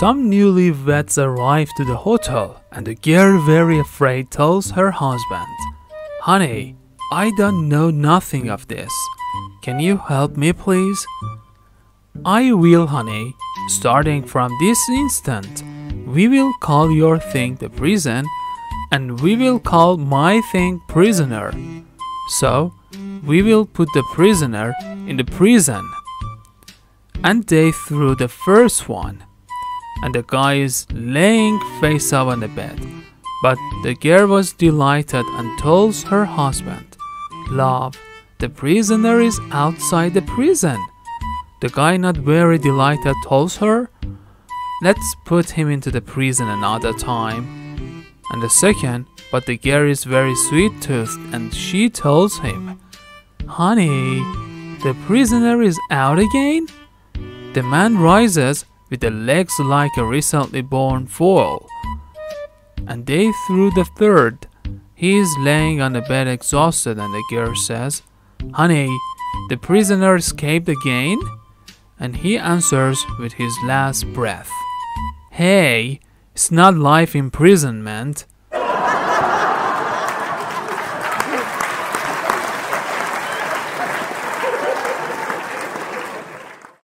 Some newlyweds arrive to the hotel, and the girl, very afraid, tells her husband, Honey, I don't know nothing of this. Can you help me, please? I will, honey. Starting from this instant, we will call your thing the prison, and we will call my thing prisoner. So, we will put the prisoner in the prison. And they threw the first one and the guy is laying face up on the bed. But the girl was delighted and tells her husband, Love, the prisoner is outside the prison. The guy, not very delighted, tells her, Let's put him into the prison another time. And the second, but the girl is very sweet toothed and she tells him, Honey, the prisoner is out again? The man rises with the legs like a recently born foal. And they threw the third. He is laying on the bed exhausted, and the girl says, Honey, the prisoner escaped again? And he answers with his last breath, Hey, it's not life imprisonment.